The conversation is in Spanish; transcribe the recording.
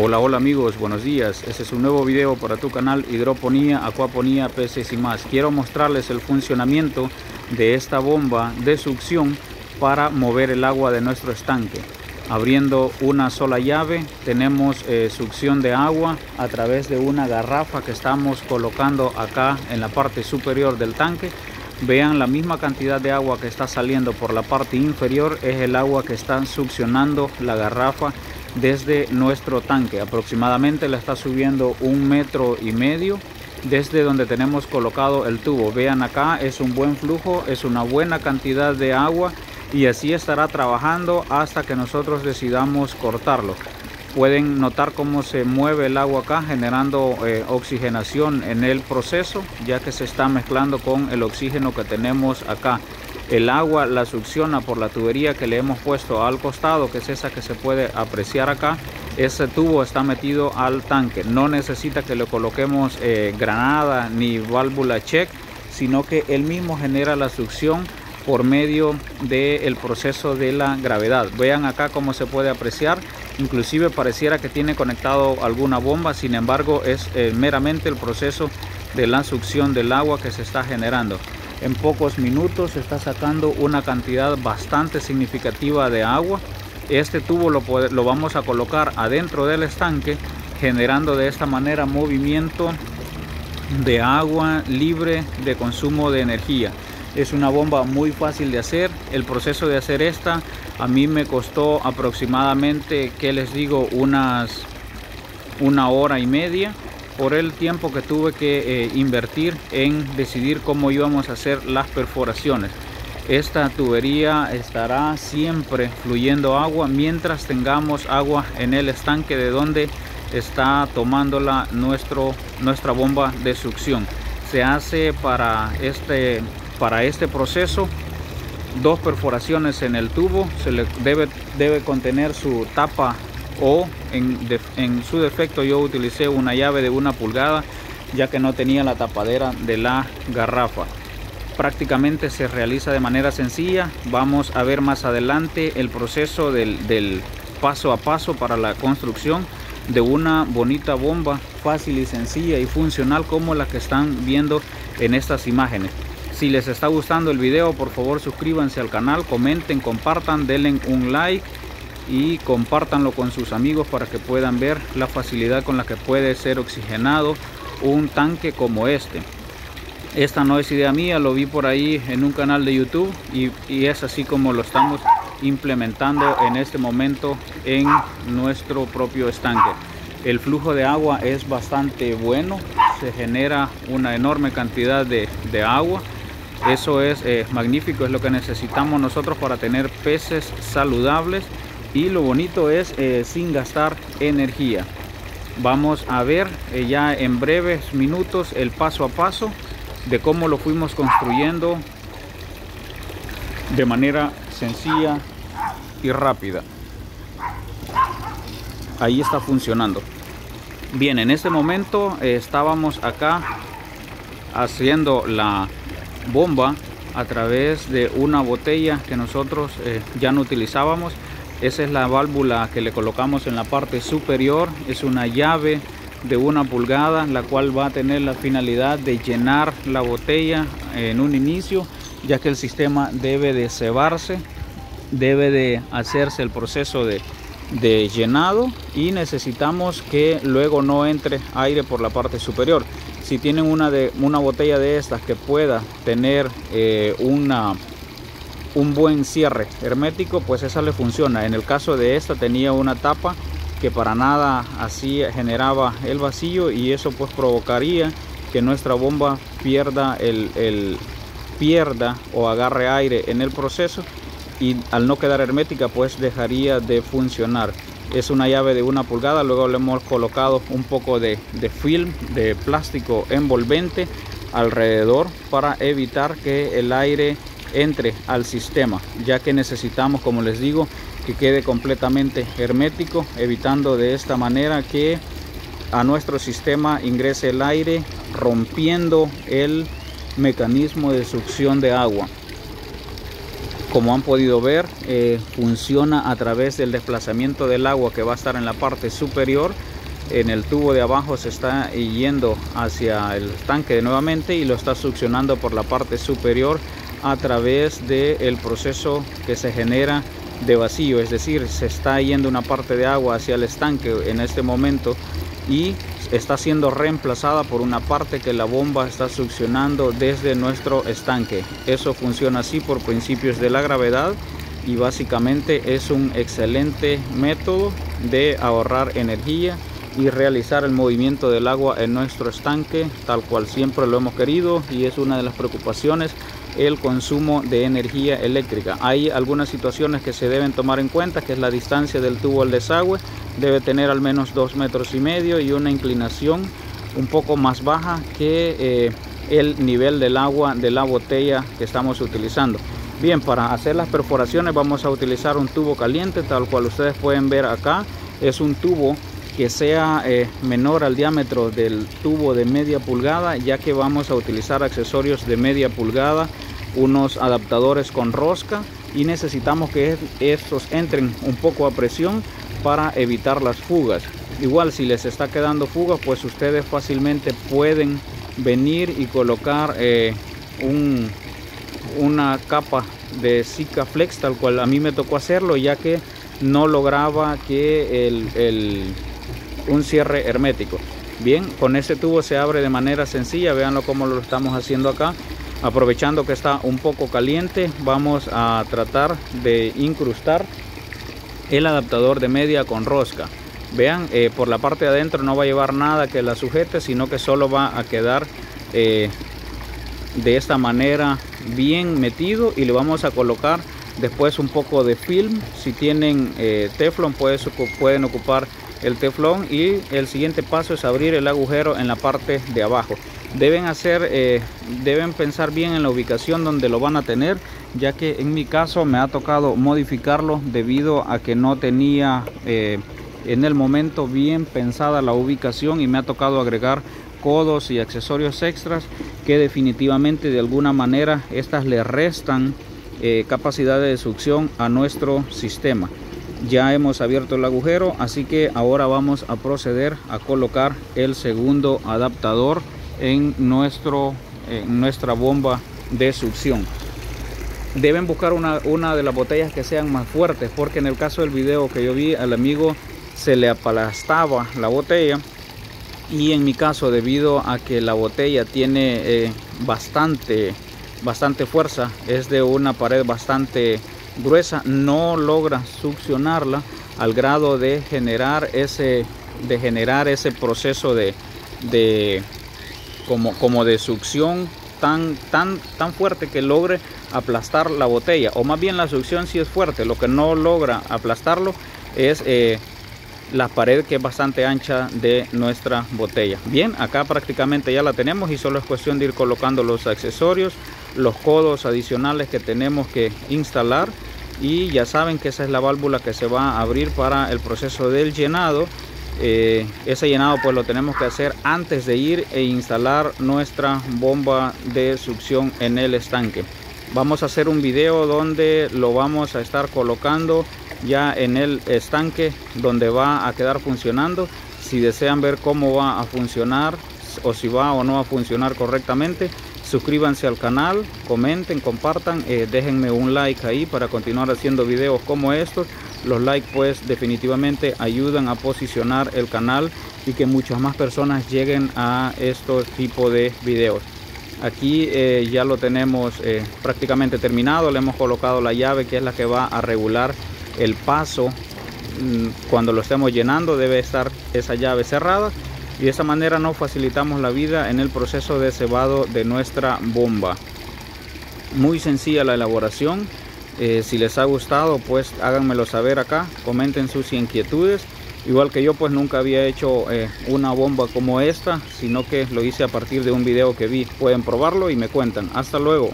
Hola, hola amigos, buenos días. Este es un nuevo video para tu canal Hidroponía, Acuaponía, Peces y más. Quiero mostrarles el funcionamiento de esta bomba de succión para mover el agua de nuestro estanque. Abriendo una sola llave tenemos eh, succión de agua a través de una garrafa que estamos colocando acá en la parte superior del tanque. Vean la misma cantidad de agua que está saliendo por la parte inferior es el agua que está succionando la garrafa desde nuestro tanque. Aproximadamente le está subiendo un metro y medio desde donde tenemos colocado el tubo. Vean acá, es un buen flujo, es una buena cantidad de agua y así estará trabajando hasta que nosotros decidamos cortarlo. Pueden notar cómo se mueve el agua acá generando eh, oxigenación en el proceso ya que se está mezclando con el oxígeno que tenemos acá el agua la succiona por la tubería que le hemos puesto al costado, que es esa que se puede apreciar acá. Ese tubo está metido al tanque. No necesita que le coloquemos eh, granada ni válvula check, sino que él mismo genera la succión por medio del proceso de la gravedad. Vean acá cómo se puede apreciar. Inclusive pareciera que tiene conectado alguna bomba, sin embargo es eh, meramente el proceso de la succión del agua que se está generando en pocos minutos está sacando una cantidad bastante significativa de agua. Este tubo lo, vamos a colocar adentro del estanque generando de esta manera movimiento de agua libre de consumo de energía. Es una bomba muy fácil de hacer. El proceso de hacer esta a mí me costó aproximadamente que les digo unas una hora y media por el tiempo que tuve que eh, invertir en decidir cómo íbamos a hacer las perforaciones. Esta tubería estará siempre fluyendo agua mientras tengamos agua en el estanque de donde está tomándola nuestro, nuestra bomba de succión. Se hace para este, para este proceso dos perforaciones en el tubo. Se le debe, debe contener su tapa o en, su defecto yo utilicé una llave de una pulgada ya que no tenía la tapadera de la garrafa. Prácticamente se realiza de manera sencilla. Vamos a ver más adelante el proceso del, del paso a paso para la construcción de una bonita bomba fácil y sencilla y funcional como la que están viendo en estas imágenes. Si les está gustando el video por favor suscríbanse al canal comenten compartan denle un like y compártanlo con sus amigos para que puedan ver la facilidad con la que puede ser oxigenado un tanque como este. Esta no es idea mía lo vi por ahí en un canal de youtube y, y es así como lo estamos implementando en este momento en nuestro propio estanque. El flujo de agua es bastante bueno se genera una enorme cantidad de, de agua. Eso es eh, magnífico es lo que necesitamos nosotros para tener peces saludables y lo bonito es eh, sin gastar energía. Vamos a ver eh, ya en breves minutos el paso a paso de cómo lo fuimos construyendo de manera sencilla y rápida. Ahí está funcionando. Bien en este momento eh, estábamos acá haciendo la bomba a través de una botella que nosotros ya no utilizábamos esa es la válvula que le colocamos en la parte superior. Es una llave de una pulgada, la cual va a tener la finalidad de llenar la botella en un inicio, ya que el sistema debe de cebarse, debe de hacerse el proceso de, llenado y necesitamos que luego no entre aire por la parte superior. Si tienen una, de, una botella de estas que pueda tener eh, una un buen cierre hermético pues esa le funciona. En el caso de esta tenía una tapa que para nada así generaba el vacío y eso pues provocaría que nuestra bomba pierda el, pierda o agarre aire en el proceso y al no quedar hermética pues dejaría de funcionar. Es una llave de una pulgada luego le hemos colocado un poco de, de film de plástico envolvente alrededor para evitar que el aire entre al sistema ya que necesitamos como les digo que quede completamente hermético evitando de esta manera que a nuestro sistema ingrese el aire rompiendo el mecanismo de succión de agua. Como han podido ver eh, funciona a través del desplazamiento del agua que va a estar en la parte superior. En el tubo de abajo se está yendo hacia el tanque nuevamente y lo está succionando por la parte superior a través del proceso que se genera de vacío es decir se está yendo una parte de agua hacia el estanque en este momento y está siendo reemplazada por una parte que la bomba está succionando desde nuestro estanque. Eso funciona así por principios de la gravedad y básicamente es un excelente método de ahorrar energía y realizar el movimiento del agua en nuestro estanque tal cual siempre lo hemos querido y es una de las preocupaciones el consumo de energía eléctrica. Hay algunas situaciones que se deben tomar en cuenta, que es la distancia del tubo al desagüe, debe tener al menos dos metros y medio y una inclinación un poco más baja que eh, el nivel del agua de la botella que estamos utilizando. Bien, para hacer las perforaciones vamos a utilizar un tubo caliente, tal cual ustedes pueden ver acá. Es un tubo que sea eh, menor al diámetro del tubo de media pulgada ya que vamos a utilizar accesorios de media pulgada unos adaptadores con rosca y necesitamos que estos entren un poco a presión para evitar las fugas igual si les está quedando fugas pues ustedes fácilmente pueden venir y colocar eh, un, una capa de Zika Flex tal cual a mí me tocó hacerlo ya que no lograba que el un cierre hermético. Bien, con ese tubo se abre de manera sencilla, véanlo como lo estamos haciendo acá. Aprovechando que está un poco caliente, vamos a tratar de incrustar el adaptador de media con rosca. Vean, eh, por la parte de adentro no va a llevar nada que la sujete, sino que solo va a quedar eh, de esta manera bien metido y le vamos a colocar después un poco de film. Si tienen eh, teflon pueden ocupar el teflón y el siguiente paso es abrir el agujero en la parte de abajo deben hacer eh, deben pensar bien en la ubicación donde lo van a tener ya que en mi caso me ha tocado modificarlo debido a que no tenía eh, en el momento bien pensada la ubicación y me ha tocado agregar codos y accesorios extras que definitivamente de alguna manera estas le restan eh, capacidad de succión a nuestro sistema. Ya hemos abierto el agujero así que ahora vamos a proceder a colocar el segundo adaptador en nuestro en nuestra bomba de succión. Deben buscar una, una de las botellas que sean más fuertes porque en el caso del video que yo vi al amigo se le aplastaba la botella y en mi caso debido a que la botella tiene eh, bastante bastante fuerza es de una pared bastante gruesa no logra succionarla al grado de generar ese de generar ese proceso de, de como, como de succión tan, tan, tan fuerte que logre aplastar la botella. O más bien la succión si es fuerte. Lo que no logra aplastarlo es eh, la pared que es bastante ancha de nuestra botella. Bien acá prácticamente ya la tenemos y solo es cuestión de ir colocando los accesorios los codos adicionales que tenemos que instalar. Y ya saben que esa es la válvula que se va a abrir para el proceso del llenado eh, ese llenado pues lo tenemos que hacer antes de ir e instalar nuestra bomba de succión en el estanque. Vamos a hacer un video donde lo vamos a estar colocando ya en el estanque donde va a quedar funcionando. Si desean ver cómo va a funcionar o si va o no a funcionar correctamente suscríbanse al canal comenten compartan eh, déjenme un like ahí para continuar haciendo videos como estos los likes pues definitivamente ayudan a posicionar el canal y que muchas más personas lleguen a estos tipo de videos. Aquí eh, ya lo tenemos eh, prácticamente terminado. Le hemos colocado la llave que es la que va a regular el paso. Mm, cuando lo estemos llenando debe estar esa llave cerrada. Y de esa manera nos facilitamos la vida en el proceso de cebado de nuestra bomba. Muy sencilla la elaboración eh, si les ha gustado pues háganmelo saber acá comenten sus inquietudes. Igual que yo pues nunca había hecho eh, una bomba como esta sino que lo hice a partir de un video que vi. Pueden probarlo y me cuentan. Hasta luego